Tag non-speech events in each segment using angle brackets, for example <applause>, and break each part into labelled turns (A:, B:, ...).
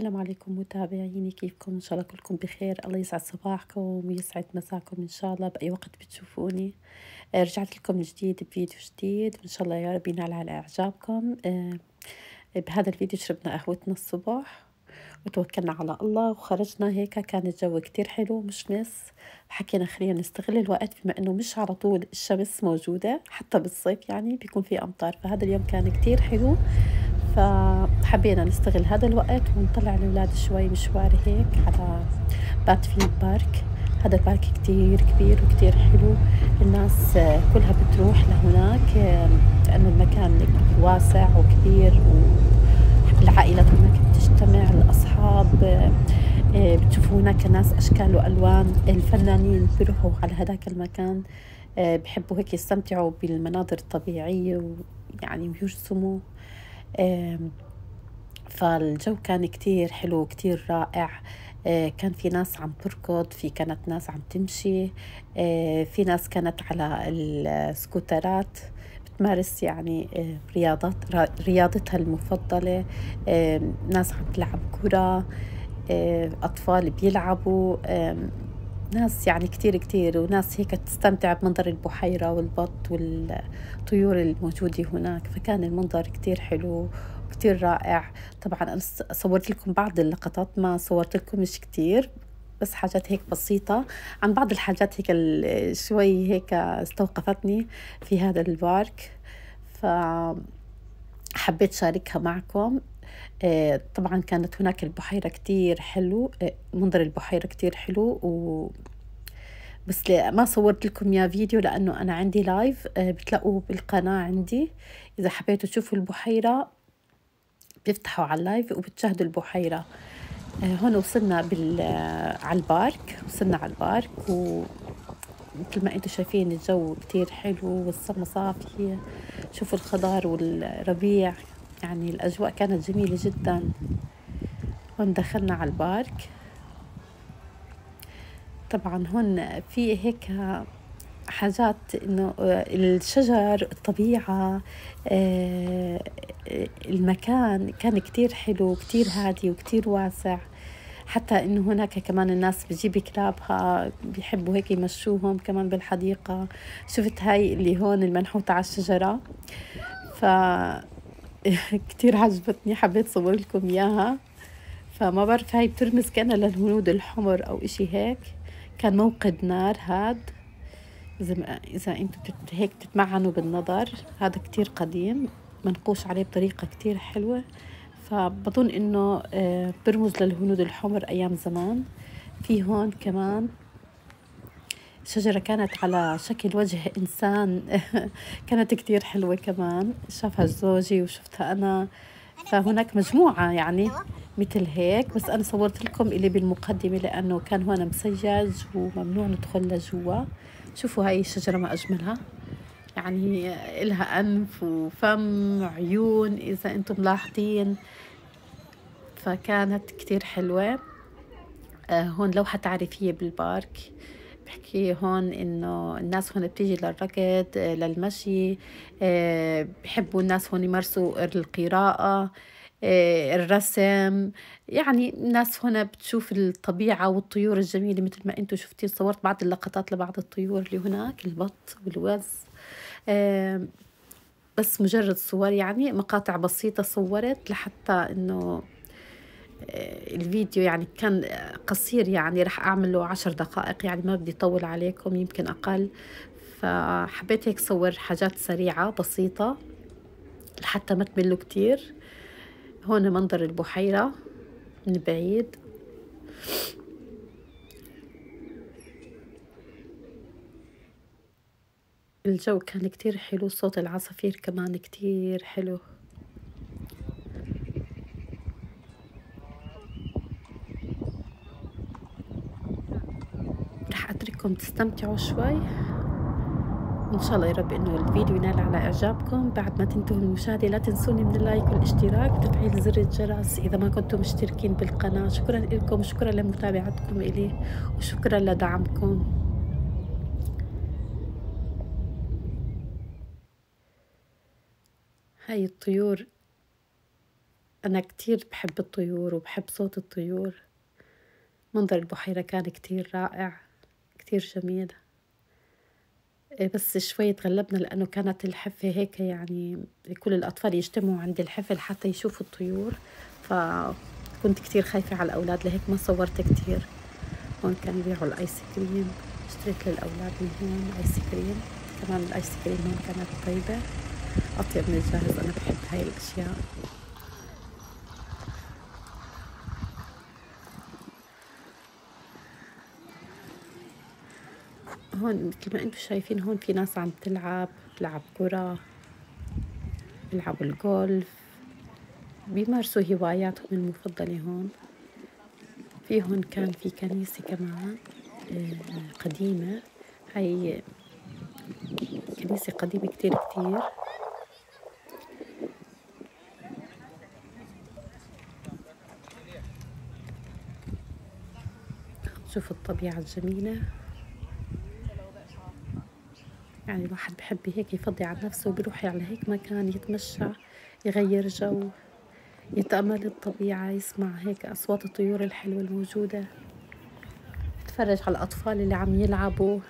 A: السلام عليكم متابعيني كيفكم؟ إن شاء الله كلكم بخير. الله يسعد صباحكم ويسعد مساكم إن شاء الله بأي وقت بتشوفوني. آه، رجعت لكم جديد بفيديو جديد. إن شاء الله يا رب ينال على إعجابكم. آه، بهذا الفيديو شربنا قهوتنا الصبح وتوكلنا على الله وخرجنا هيك. كان الجو كتير حلو مشمس حكينا خلينا نستغل الوقت بما إنه مش على طول الشمس موجودة حتى بالصيف يعني بيكون في أمطار. فهذا اليوم كان كتير حلو. فحبينا نستغل هذا الوقت ونطلع الأولاد شوي مشوار هيك على باتفيلد بارك هذا البارك كتير كبير وكتير حلو. الناس كلها بتروح لهناك لأنه المكان واسع وكبير والعائلات هناك بتجتمع الأصحاب بتشوفوا هناك ناس أشكال وألوان. الفنانين بيروحوا على هذاك المكان بحبوا هيك يستمتعوا بالمناظر الطبيعية ويعني ويرسموا. فالجو كان كتير حلو كتير رائع. آه، كان في ناس عم تركض في كانت ناس عم تمشي. آه، في ناس كانت على السكوترات. بتمارس يعني آه، رياضات رياضتها المفضلة. ناس عم تلعب كرة. أطفال بيلعبوا. ناس يعني كتير كتير وناس هيك تستمتع بمنظر البحيرة والبط والطيور الموجودة هناك فكان المنظر كتير حلو وكتير رائع. طبعا أنا صورت لكم بعض اللقطات ما صورت لكم مش كتير بس حاجات هيك بسيطة. عن بعض الحاجات هيك شوي هيك استوقفتني في هذا البارك ف حبيت شاركها معكم. طبعا كانت هناك البحيرة كتير حلو آه، منظر البحيرة كتير حلو و بس ما صورت لكم يا فيديو لأنه أنا عندي لايف آه، بتلاقوه بالقناة عندي. إذا حبيتوا تشوفوا البحيرة بيفتحوا على اللايف وبتشاهدوا البحيرة. هون وصلنا بال على البارك وصلنا على البارك و مثل ما أنتم شايفين الجو كتير حلو والسما صافية شوفوا الخضار والربيع. يعني الأجواء كانت جميلة جدا. هون دخلنا على البارك. طبعا هون في هيك حاجات إنه الشجر الطبيعة آه، المكان كان كتير حلو كتير هادي وكتير واسع. حتى إنه هناك كمان الناس بتجيب كلابها بيحبوا هيك يمشوهم كمان بالحديقة. شفت هاي اللي هون المنحوتة على الشجرة؟ ف <laughs> كتير عجبتني حبيت صور لكم إياها. فما بعرف هاي بترمز كأنها للهنود الحمر أو إشي هيك. كان موقد نار هاد. إذا إذا أنتم هيك بتتمعنوا بالنظر هذا كتير قديم منقوش عليه بطريقة كتير حلوة. فبظن إنه آه، برمز للهنود الحمر أيام زمان. في هون كمان شجرة كانت على شكل وجه إنسان. <laughs> كانت كتير حلوة كمان. شافها زوجي وشفتها أنا. فهناك مجموعة يعني مثل هيك. بس أنا صورت لكم اللي بالمقدمة لأنه كان هون مسيج وممنوع ندخل لجوا. شوفوا هاي الشجرة ما أجملها. يعني إلها أنف وفم وعيون إذا أنتم ملاحظين فكانت كتير حلوة. آه هون لوحة تعريفية بالبارك. بحكي هون إنه الناس هون بتيجي للركض للمشي آه، بحبوا الناس هون يمارسوا القراءة آه، الرسم. يعني الناس هنا بتشوف الطبيعة والطيور الجميلة مثل ما أنتم شفتين صورت بعض اللقطات لبعض الطيور اللي هناك البط والوز. آه، بس مجرد صور يعني مقاطع بسيطة صورت لحتى إنه آه، الفيديو يعني كان قصير يعني رح أعمل له عشر دقائق يعني ما بدي أطول عليكم يمكن أقل. فحبيت هيك صور حاجات سريعة بسيطة لحتى ما تملوا كتير. هون منظر البحيرة من بعيد. الجو كان كتير حلو صوت العصافير كمان كتير حلو. اترككم تستمتعوا شوي. وان شاء الله يا رب إنه الفيديو ينال على إعجابكم. بعد ما تنتهوا المشاهدة لا تنسوني من اللايك والاشتراك وتفعيل زر الجرس إذا ما كنتم مشتركين بالقناة. شكرا لكم وشكرا لمتابعتكم إلي وشكرا لدعمكم. هاي الطيور أنا كتير بحب الطيور وبحب صوت الطيور. منظر البحيرة كان كتير رائع. كتير جميل إيه، بس شوي تغلبنا لأنه كانت الحفة هيك يعني كل الأطفال يجتمعوا عند الحفل حتى يشوفوا الطيور فكنت كتير خايفة على الأولاد لهيك ما صورت كتير. هون كانوا يبيعوا الآيس كريم اشتريت للأولاد من هون آيس كريم. كمان الآيس كريم هون كانت طيبة. أطيب من الجاهز أنا بحب هاي الأشياء. هون مثل ما أنتم شايفين هون في ناس عم تلعب تلعب كرة بيلعبوا الجولف بيمارسوا هواياتهم المفضلة هون. في هون كان في كنيسة كمان آه، قديمة. هاي كنيسة قديمة كتير كتير. شوفوا الطبيعة الجميلة. يعني الواحد بحب هيك يفضي على نفسه وبيروح على هيك مكان يتمشى يغير جو يتأمل الطبيعة يسمع هيك أصوات الطيور الحلوة الموجودة. يتفرج على الأطفال اللي عم يلعبوا.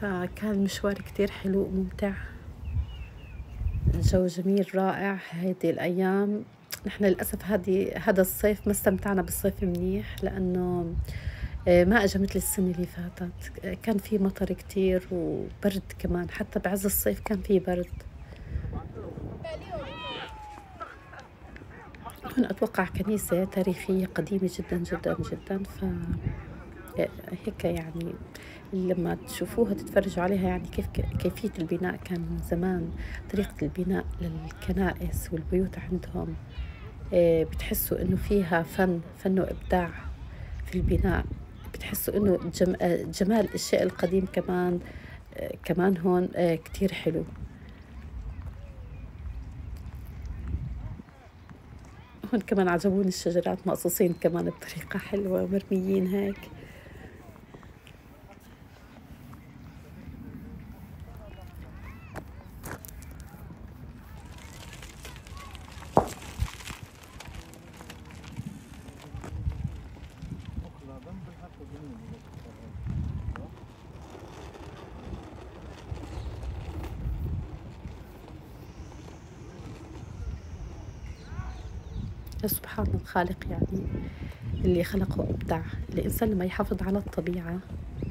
A: فكان مشوار كتير حلو وممتع. الجو جميل رائع هيدي الأيام. نحن للأسف هذه هذا الصيف ما استمتعنا بالصيف منيح لأنه ما اجى مثل السنة اللي فاتت. آه، كان في مطر كتير وبرد كمان. حتى بعز الصيف كان في برد. هون أتوقع كنيسة تاريخية قديمة جدا جدا جدا. ف آه، هيك يعني لما تشوفوها تتفرجوا عليها يعني كيف كيفية البناء كان من زمان. طريقة البناء للكنائس والبيوت عندهم بتحسوا إنه فيها فن فن وإبداع في البناء. بتحسوا إنه جمال الأشياء القديم كمان كمان هون كتير حلو. هون كمان عجبوني الشجرات مقصوصين كمان بطريقة حلوة مرميين هيك. سبحان الخالق يعني اللي خلقه وابدع الإنسان لما يحافظ على الطبيعة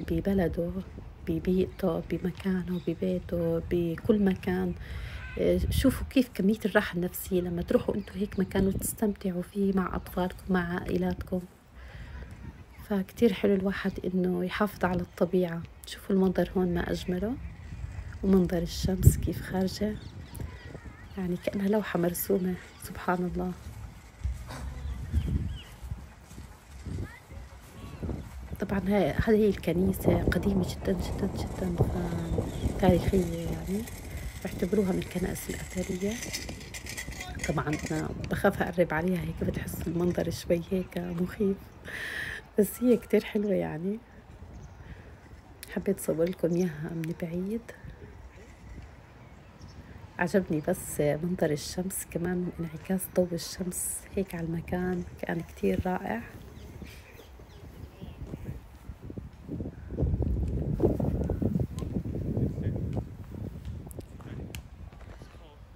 A: ببلده ببيئته بمكانه ببيته بكل مكان شوفوا كيف كمية الراحة النفسية لما تروحوا أنتوا هيك مكان وتستمتعوا فيه مع أطفالكم مع عائلاتكم. فكتير حلو الواحد إنه يحافظ على الطبيعة. شوفوا المنظر هون ما أجمله ومنظر الشمس كيف خارجة. يعني كأنها لوحة مرسومة سبحان الله. طبعا هذه الكنيسة قديمة جدا جدا جدا تاريخية يعني. بعتبروها من الكنائس الأثرية. طبعا أنا بخاف أقرب عليها هيك بتحس المنظر شوي هيك مخيف. بس هي كتير حلوة يعني. حبيت صور لكم إياها من بعيد. عجبني بس منظر الشمس كمان انعكاس ضوء الشمس هيك على المكان كان كتير رائع.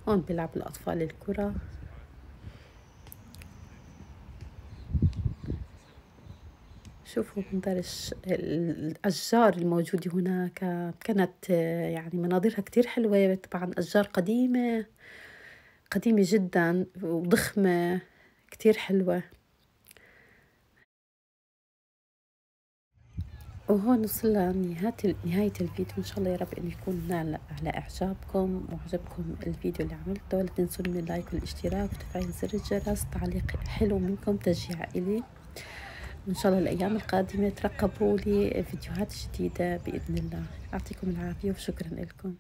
A: هون بيلعب الأطفال الكرة. شوفوا منظر الأشجار الموجودة هناك. كانت يعني مناظرها كتير حلوة طبعا أشجار قديمة قديمة جدا وضخمة كتير حلوة. وهون وصلنا لنهاية نهاية الفيديو. إن شاء الله يا رب إنه يكون نال على إعجابكم وعجبكم الفيديو اللي عملته. لا تنسوا من اللايك والاشتراك وتفعيل زر الجرس. تعليق حلو منكم تشجيع إلي. وإن شاء الله الأيام القادمة ترقبوا لي فيديوهات جديدة بإذن الله. يعطيكم العافية وشكرا لكم.